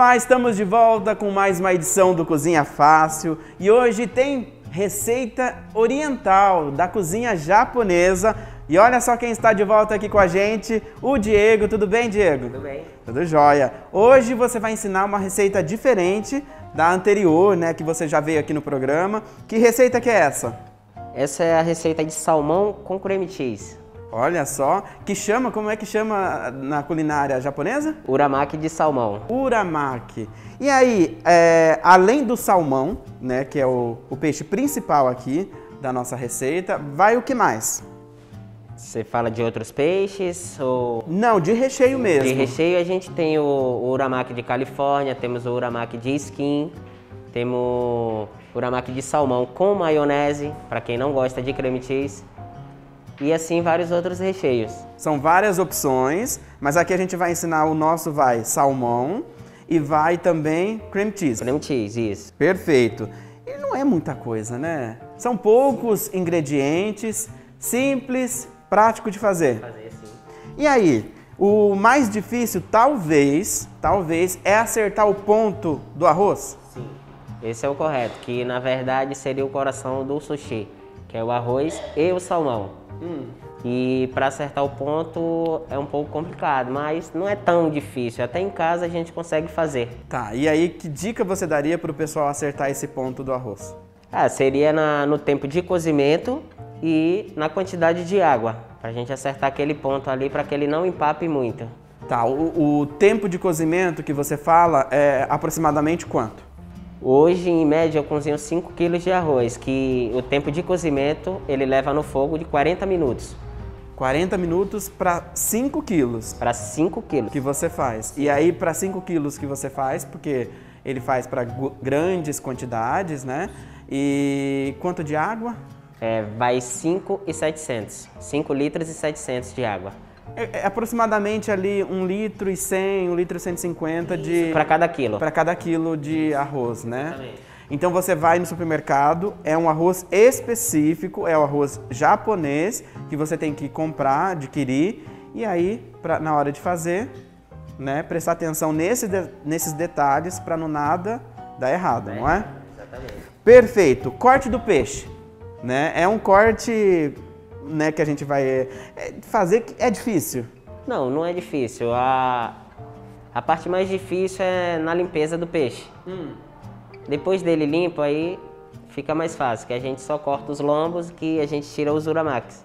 Olá, estamos de volta com mais uma edição do Cozinha Fácil e hoje tem receita oriental da cozinha japonesa. E olha só quem está de volta aqui com a gente, o Diego. Tudo bem, Diego? Tudo bem. Tudo jóia. Hoje você vai ensinar uma receita diferente da anterior, né, que você já veio aqui no programa. Que receita que é essa? Essa é a receita de salmão com creme cheese. Olha só, que chama, como é que chama na culinária japonesa? Uramaki de salmão. Uramaki. E aí, é, além do salmão, né, que é o, o peixe principal aqui da nossa receita, vai o que mais? Você fala de outros peixes ou... Não, de recheio mesmo. De recheio a gente tem o, o uramaki de Califórnia, temos o uramaki de skin, temos o uramaki de salmão com maionese, para quem não gosta de creme cheese e assim vários outros recheios. São várias opções, mas aqui a gente vai ensinar o nosso vai salmão e vai também cream cheese. Cream cheese, isso. Perfeito. E não é muita coisa, né? São poucos ingredientes, simples, prático de fazer. Fazer sim. E aí, o mais difícil talvez, talvez é acertar o ponto do arroz? Sim. Esse é o correto, que na verdade seria o coração do sushi, que é o arroz e o salmão. Hum. E para acertar o ponto é um pouco complicado, mas não é tão difícil. Até em casa a gente consegue fazer. Tá, e aí que dica você daria para o pessoal acertar esse ponto do arroz? Ah, seria na, no tempo de cozimento e na quantidade de água, para a gente acertar aquele ponto ali para que ele não empape muito. Tá, o, o tempo de cozimento que você fala é aproximadamente quanto? Hoje, em média, eu cozinho 5 kg de arroz, que o tempo de cozimento ele leva no fogo de 40 minutos. 40 minutos para 5 quilos. Para 5 quilos. Que você faz. E aí, para 5 quilos que você faz, porque ele faz para grandes quantidades, né? E quanto de água? É, vai 5 e 700. 5 litros e 700 de água. É, é aproximadamente ali 1 litro e 100, 1 litro e 150 de... Para cada quilo. Para cada quilo de arroz, né? Exatamente. Então você vai no supermercado, é um arroz específico, é o arroz japonês que você tem que comprar, adquirir e aí pra, na hora de fazer, né, prestar atenção nesse de, nesses detalhes para não nada dar errado, é, não é? Exatamente. Perfeito. Corte do peixe, né? É um corte né, que a gente vai é, fazer é difícil? Não, não é difícil. A, a parte mais difícil é na limpeza do peixe. Hum. Depois dele limpo, aí fica mais fácil, que a gente só corta os lombos que a gente tira os uramax.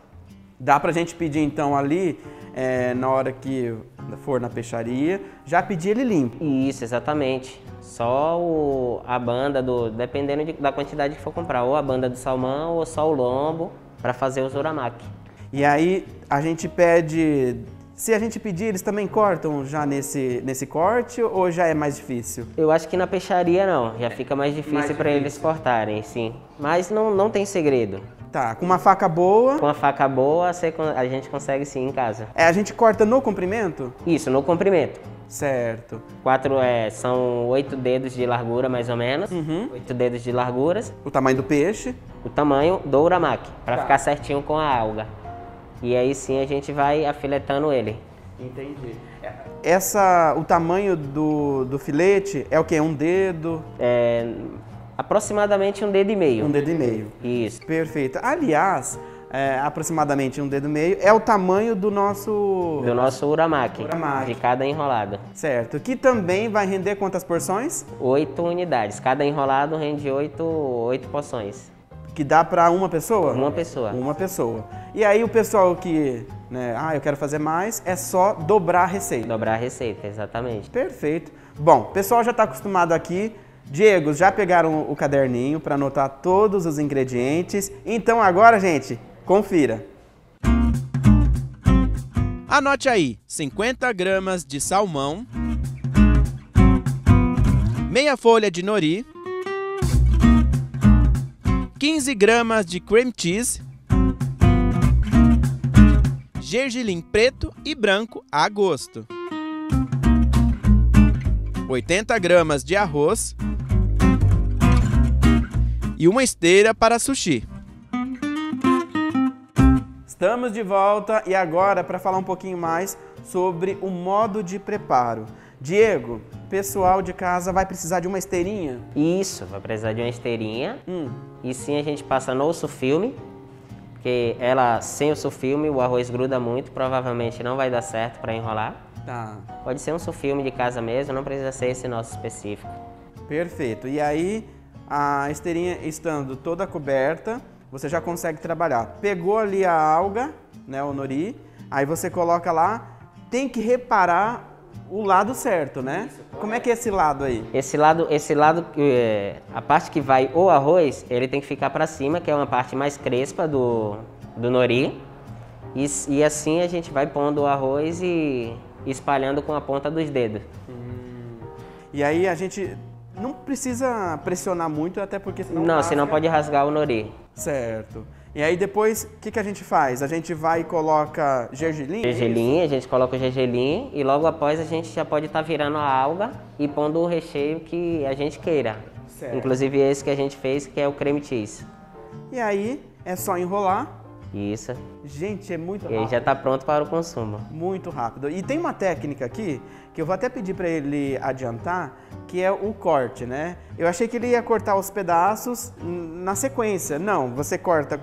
Dá pra gente pedir então ali, é, na hora que for na peixaria, já pedir ele limpo. Isso, exatamente. Só o, a banda do. dependendo de, da quantidade que for comprar, ou a banda do salmão ou só o lombo para fazer os uramaki. E aí a gente pede, se a gente pedir, eles também cortam já nesse, nesse corte ou já é mais difícil? Eu acho que na peixaria não, já fica mais difícil para eles cortarem, sim. Mas não, não tem segredo. Tá, com uma faca boa. Com uma faca boa, a gente consegue sim em casa. É, a gente corta no comprimento? Isso, no comprimento. Certo. Quatro, é, são oito dedos de largura, mais ou menos. Uhum. Oito dedos de larguras. O tamanho do peixe? O tamanho do uramaki, para tá. ficar certinho com a alga. E aí sim a gente vai afiletando ele. Entendi. Essa, o tamanho do, do filete é o que? Um dedo? É aproximadamente um dedo e meio. Um dedo e meio. Isso. Perfeito. Aliás, é, aproximadamente um dedo e meio, é o tamanho do nosso... Do nosso uramaki, uramaki, de cada enrolado. Certo, que também vai render quantas porções? Oito unidades, cada enrolado rende oito, oito porções. Que dá para uma pessoa? Uma pessoa. Uma pessoa. E aí o pessoal que, né, ah, eu quero fazer mais, é só dobrar a receita. Dobrar a receita, exatamente. Perfeito. Bom, o pessoal já está acostumado aqui Diego, já pegaram o caderninho para anotar todos os ingredientes? Então agora, gente, Confira. Anote aí: 50 gramas de salmão, meia folha de nori, 15 gramas de cream cheese, gergelim preto e branco a gosto, 80 gramas de arroz e uma esteira para sushi. Estamos de volta e agora para falar um pouquinho mais sobre o modo de preparo. Diego, pessoal de casa vai precisar de uma esteirinha? Isso, vai precisar de uma esteirinha. Hum. E sim a gente passa no sulfilme, porque ela sem o sulfilme o arroz gruda muito, provavelmente não vai dar certo para enrolar. Tá. Pode ser um sulfilme de casa mesmo, não precisa ser esse nosso específico. Perfeito. E aí a esteirinha estando toda coberta, você já consegue trabalhar. Pegou ali a alga, né, o nori, aí você coloca lá, tem que reparar o lado certo, né? Como é que é esse lado aí? Esse lado, esse lado, é, a parte que vai o arroz, ele tem que ficar para cima, que é uma parte mais crespa do, do nori. E, e assim a gente vai pondo o arroz e espalhando com a ponta dos dedos. Hum. E aí a gente não precisa pressionar muito, até porque senão. Não, rasga. senão pode rasgar o nori. Certo. E aí depois, o que, que a gente faz? A gente vai e coloca gergelim? Gergelim, a gente coloca o gergelim e logo após a gente já pode estar tá virando a alga e pondo o recheio que a gente queira. Certo. Inclusive esse que a gente fez, que é o creme cheese. E aí é só enrolar isso. Gente, é muito rápido. E já está pronto para o consumo. Muito rápido. E tem uma técnica aqui que eu vou até pedir para ele adiantar, que é o corte, né? Eu achei que ele ia cortar os pedaços na sequência. Não, você corta.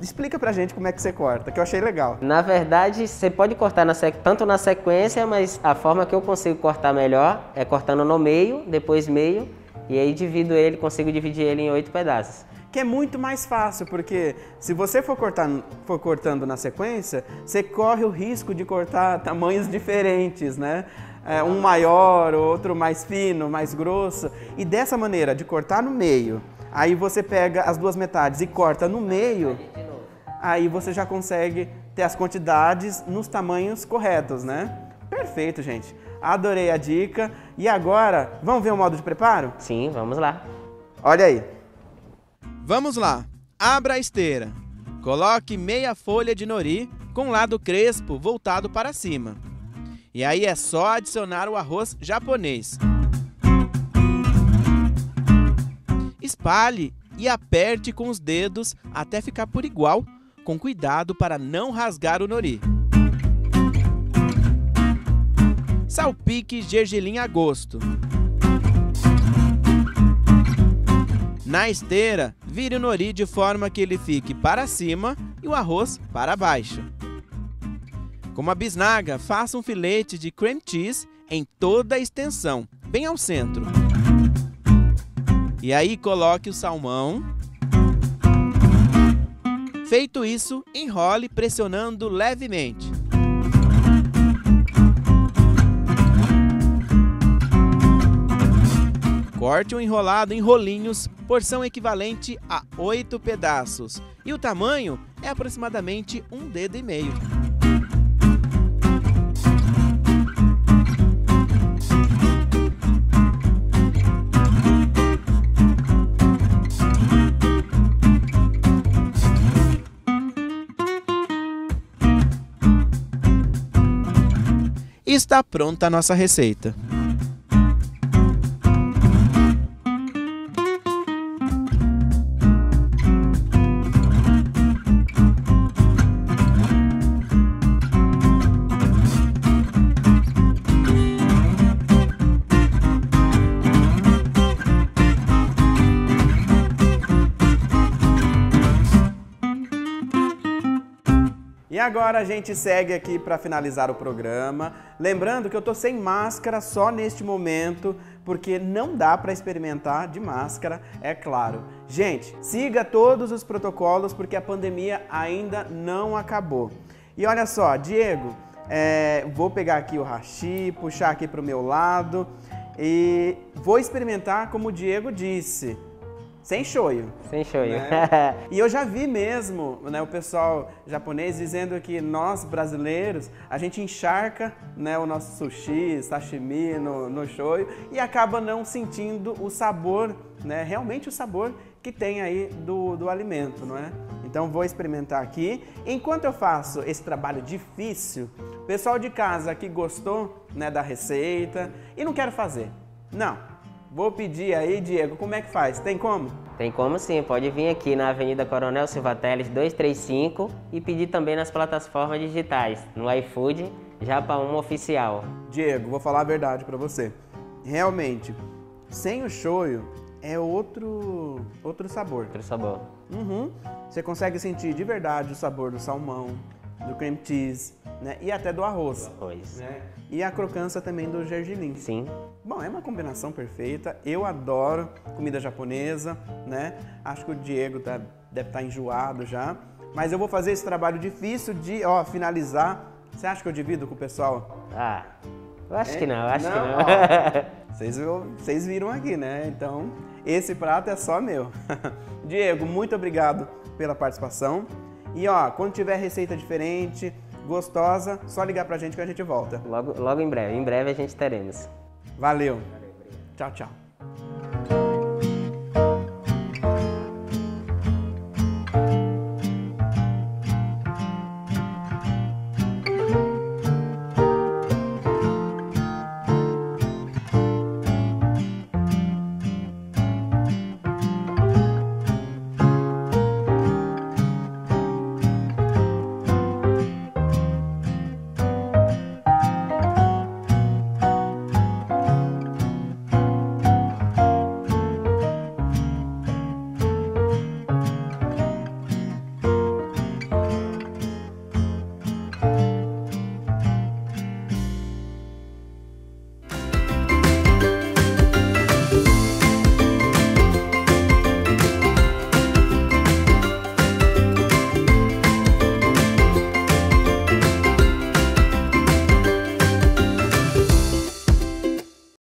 Explica pra gente como é que você corta, que eu achei legal. Na verdade, você pode cortar na tanto na sequência, mas a forma que eu consigo cortar melhor é cortando no meio, depois meio, e aí divido ele, consigo dividir ele em oito pedaços que é muito mais fácil, porque se você for, cortar, for cortando na sequência, você corre o risco de cortar tamanhos diferentes, né? É, um maior, outro mais fino, mais grosso. E dessa maneira, de cortar no meio, aí você pega as duas metades e corta no meio, aí você já consegue ter as quantidades nos tamanhos corretos, né? Perfeito, gente. Adorei a dica. E agora, vamos ver o modo de preparo? Sim, vamos lá. Olha aí. Vamos lá. Abra a esteira. Coloque meia folha de nori com lado crespo voltado para cima. E aí é só adicionar o arroz japonês. Espalhe e aperte com os dedos até ficar por igual, com cuidado para não rasgar o nori. Salpique gergelim a gosto. Na esteira, vire o nori de forma que ele fique para cima e o arroz para baixo. Com a bisnaga, faça um filete de cream cheese em toda a extensão, bem ao centro. E aí coloque o salmão. Feito isso, enrole pressionando levemente. Corte o enrolado em rolinhos, porção equivalente a 8 pedaços. E o tamanho é aproximadamente um dedo e meio. está pronta a nossa receita. Agora a gente segue aqui para finalizar o programa. Lembrando que eu estou sem máscara só neste momento, porque não dá para experimentar de máscara, é claro. Gente, siga todos os protocolos, porque a pandemia ainda não acabou. E olha só, Diego, é, vou pegar aqui o hashi, puxar aqui para o meu lado e vou experimentar como o Diego disse. Sem shoyu. Sem shoyu. Né? e eu já vi mesmo né, o pessoal japonês dizendo que nós brasileiros, a gente encharca né, o nosso sushi, sashimi no, no shoyu e acaba não sentindo o sabor, né, realmente o sabor que tem aí do, do alimento, não é? Então vou experimentar aqui. Enquanto eu faço esse trabalho difícil, pessoal de casa que gostou né, da receita e não quer fazer. Não, Vou pedir aí, Diego, como é que faz? Tem como? Tem como sim, pode vir aqui na Avenida Coronel Silva Teles 235 e pedir também nas plataformas digitais, no iFood, Japa 1 oficial. Diego, vou falar a verdade para você. Realmente, sem o shoyu é outro outro sabor. Outro sabor. Uhum. Você consegue sentir de verdade o sabor do salmão, do cream cheese, né? E até do arroz. Arroz. Né? E a crocância também do gergelim. Sim. Bom, é uma combinação perfeita. Eu adoro comida japonesa, né? Acho que o Diego tá, deve estar tá enjoado já. Mas eu vou fazer esse trabalho difícil de, ó, finalizar. Você acha que eu divido com o pessoal? Ah, eu acho é? que não, acho não, que não. Vocês, vocês viram aqui, né? Então, esse prato é só meu. Diego, muito obrigado pela participação. E ó, quando tiver receita diferente, gostosa, só ligar pra gente que a gente volta. Logo, logo em breve, em breve a gente teremos. Valeu. Valeu tchau, tchau.